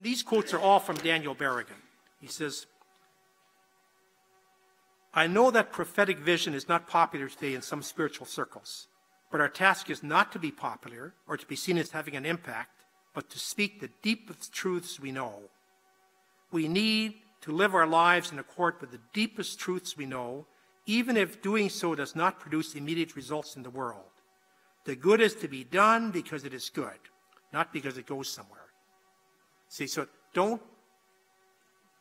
These quotes are all from Daniel Berrigan. He says, I know that prophetic vision is not popular today in some spiritual circles, but our task is not to be popular or to be seen as having an impact, but to speak the deepest truths we know. We need to live our lives in accord with the deepest truths we know, even if doing so does not produce immediate results in the world. The good is to be done because it is good, not because it goes somewhere. See, so don't,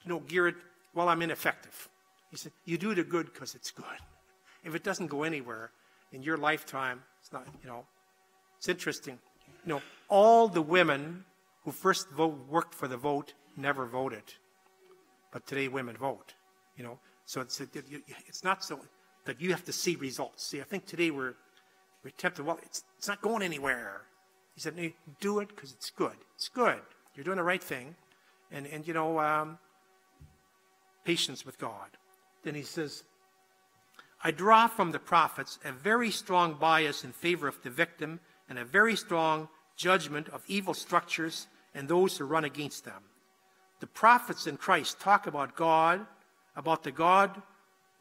you know, gear it, well, I'm ineffective. He said, you do the good because it's good. If it doesn't go anywhere in your lifetime, it's not, you know, it's interesting. You know, all the women who first vote, worked for the vote never voted. But today women vote, you know. So it's, it's not so that you have to see results. See, I think today we're, we're tempted, well, it's, it's not going anywhere. He said, no, do it because it's good. It's good. You're doing the right thing. And, and you know, um, patience with God. Then he says, I draw from the prophets a very strong bias in favor of the victim and a very strong judgment of evil structures and those who run against them. The prophets in Christ talk about God, about the God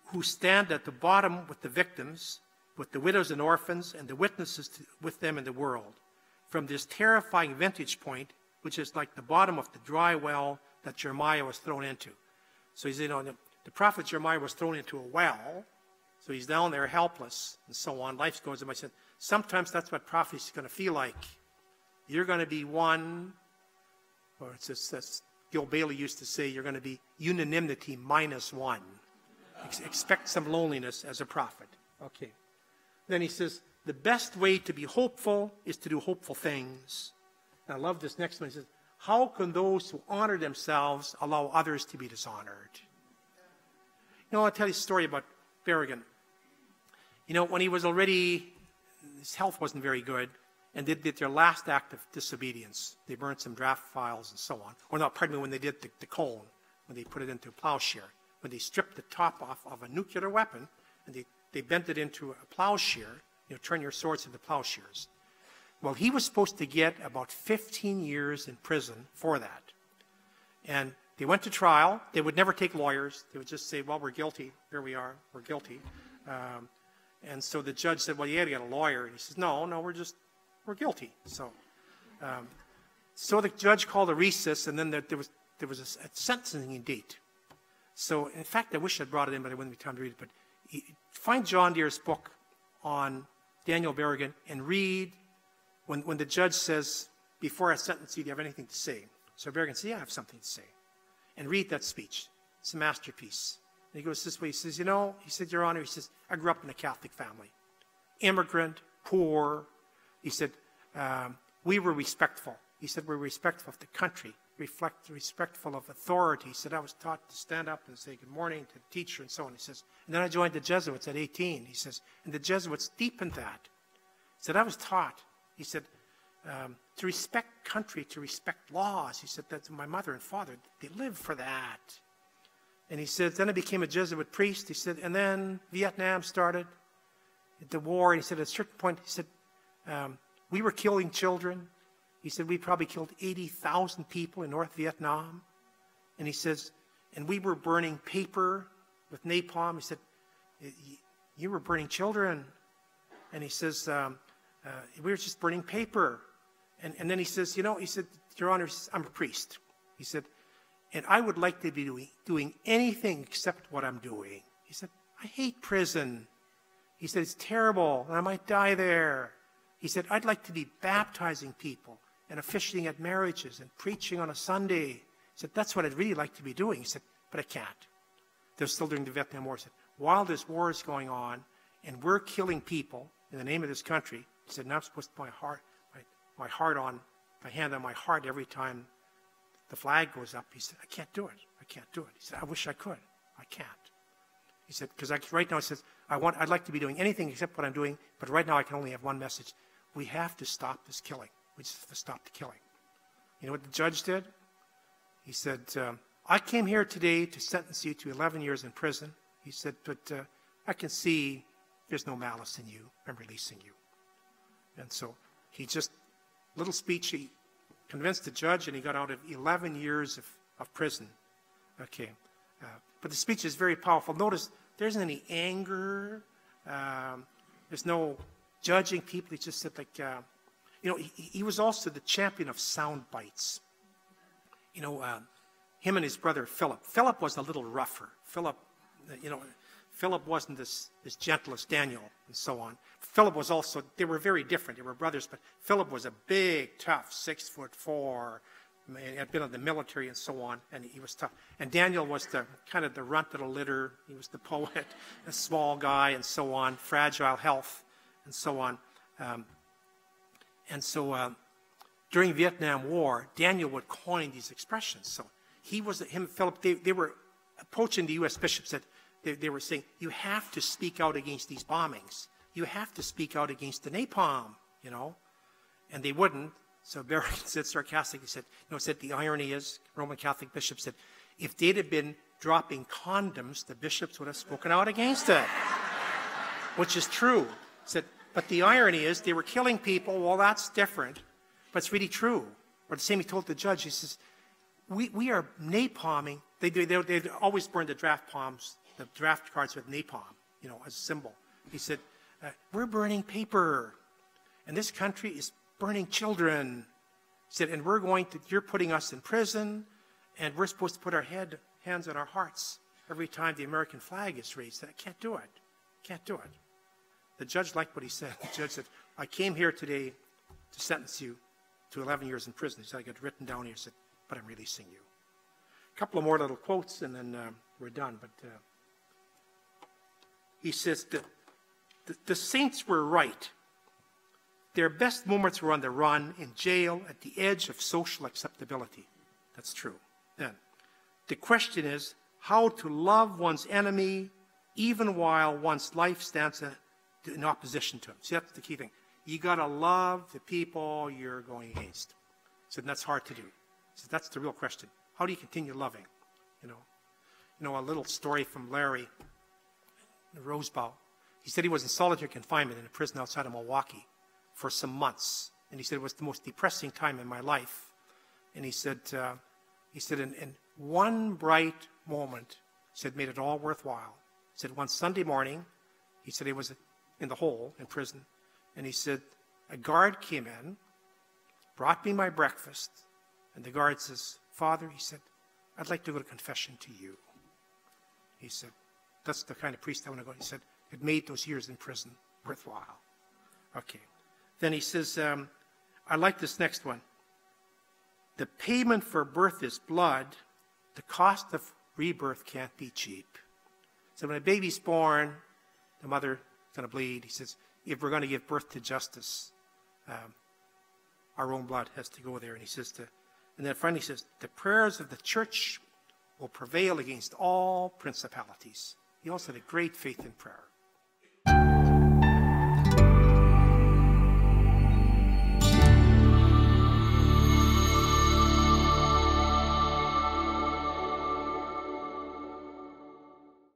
who stand at the bottom with the victims, with the widows and orphans, and the witnesses to, with them in the world. From this terrifying vantage point, which is like the bottom of the dry well that Jeremiah was thrown into. So he's, you know, the, prophet Jeremiah was thrown into a well, so he's down there helpless and so on. Life goes on. I said, sometimes that's what prophecy is going to feel like. You're going to be one, or it's just, as Gil Bailie used to say, you're going to be unanimity minus one. Ex- expect some loneliness as a prophet. Okay. Then he says, the best way to be hopeful is to do hopeful things. And I love this next one. He says, How can those who honor themselves allow others to be dishonored? You know, I'll tell you a story about Berrigan. You know, when he was already, his health wasn't very good, and they did their last act of disobedience. They burned some draft files and so on. Or not, pardon me, when they did the, the cone, when they put it into a plowshare. When they stripped the top off of a nuclear weapon, and they, they bent it into a plowshare, you know, turn your swords into plowshares. Well, he was supposed to get about 15 years in prison for that. And they went to trial. They would never take lawyers. They would just say, well, we're guilty. Here we are. We're guilty. Um, and so the judge said, well, you had to get a lawyer. And he says, no, no, we're just, we're guilty. So, um, so the judge called a recess, and then there, there was, there was a, a, sentencing date. So, in fact, I wish I'd brought it in, but I wouldn't be time to read it. But he, find John Dear's book on Daniel Berrigan and read when, when the judge says, before I sentence you, do you have anything to say? So Berrigan says, yeah, I have something to say. And read that speech. It's a masterpiece. And he goes this way. He says, you know, he said, Your Honor, he says, I grew up in a Catholic family. Immigrant, poor. He said, um, we were respectful. He said, we're respectful of the country, reflect, respectful of authority. He said, I was taught to stand up and say good morning to the teacher and so on. He says, and then I joined the Jesuits at 18. He says, and the Jesuits deepened that. He said, I was taught he said, um, to respect country, to respect laws. He said, that's my mother and father, they lived for that. And he said, then I became a Jesuit priest. He said, and then Vietnam started, the war. And he said, at a certain point, he said, um, we were killing children. He said, we probably killed 80,000 people in North Vietnam. And he says, and we were burning paper with napalm. He said, you were burning children. And he says, um, uh, we were just burning paper. And, and then he says, you know, he said, Your Honor, I'm a priest. He said, and I would like to be doing, doing anything except what I'm doing. He said, I hate prison. He said, it's terrible, and I might die there. He said, I'd like to be baptizing people and officiating at marriages and preaching on a Sunday. He said, that's what I'd really like to be doing. He said, but I can't. They're still during the Vietnam War. He said, while this war is going on and we're killing people in the name of this country, he said, now I'm supposed to put my heart, my, my heart on, my hand on my heart every time the flag goes up. He said, I can't do it. I can't do it. He said, I wish I could. I can't. He said, because right now he says, I want, I'd like to be doing anything except what I'm doing, but right now I can only have one message. We have to stop this killing. We just have to stop the killing. You know what the judge did? He said, um, I came here today to sentence you to 11 years in prison. He said, but uh, I can see there's no malice in you. I'm releasing you. And so he just, little speech, he convinced the judge, and he got out of 11 years of, of prison. Okay. Uh, but the speech is very powerful. Notice there isn't any anger. Um, there's no judging people. He just said, like, uh, you know, he, he, was also the champion of sound bites. You know, uh, him and his brother Philip. Philip was a little rougher. Philip, you know, Philip wasn't as, as gentle as Daniel and so on. Philip was also, they were very different. They were brothers, but Philip was a big, tough, six foot four, he had been in the military and so on, and he was tough. And Daniel was the kind of the runt of the litter. He was the poet, a small guy, and so on, fragile health, and so on. Um, and so uh, during Vietnam War, Daniel would coin these expressions. So he was him, Philip. They, they were approaching the U.S. bishops that they, they were saying, you have to speak out against these bombings. You have to speak out against the napalm, you know. And they wouldn't. So Barry said sarcastically, he said, know, said the irony is, Roman Catholic bishops said, if they'd have been dropping condoms, the bishops would have spoken out against it. Which is true. Said, but the irony is they were killing people. Well, that's different. But it's really true. Or the same he told the judge. He says, we, we are napalming. They, they, they, they always burn the draft palms the draft cards with napalm, you know, as a symbol. He said, uh, we're burning paper, and this country is burning children. He said, and we're going to, you're putting us in prison, and we're supposed to put our head, hands on our hearts every time the American flag is raised. I can't do it. Can't do it. The judge liked what he said. The judge said, I came here today to sentence you to 11 years in prison. He said, I got written down here. He said, but I'm releasing you. A couple of more little quotes, and then uh, we're done. But uh, he says, the, the, the saints were right. Their best moments were on the run, in jail, at the edge of social acceptability. That's true. Then, the question is how to love one's enemy even while one's life stands in opposition to him. See, that's the key thing. You got to love the people you're going against. So that's hard to do. So that's the real question. How do you continue loving? You know, you know, a little story from Larry Rosebaugh. He said he was in solitary confinement in a prison outside of Milwaukee for some months. And he said it was the most depressing time in my life. And he said, uh, he said, in, in one bright moment, he said, made it all worthwhile. He said, one Sunday morning, he said he was in the hole in prison. And he said, a guard came in, brought me my breakfast. And the guard says, Father, he said, I'd like to go to confession to you. He said, that's the kind of priest I want to go. He said, it made those years in prison worthwhile. Okay. Then he says, um, I like this next one. The payment for birth is blood. The cost of rebirth can't be cheap. So when a baby's born, the mother's going to bleed. He says, if we're going to give birth to justice, um, our own blood has to go there. And he says to, and then finally he says, the prayers of the church will prevail against all principalities. He also had a great faith in prayer.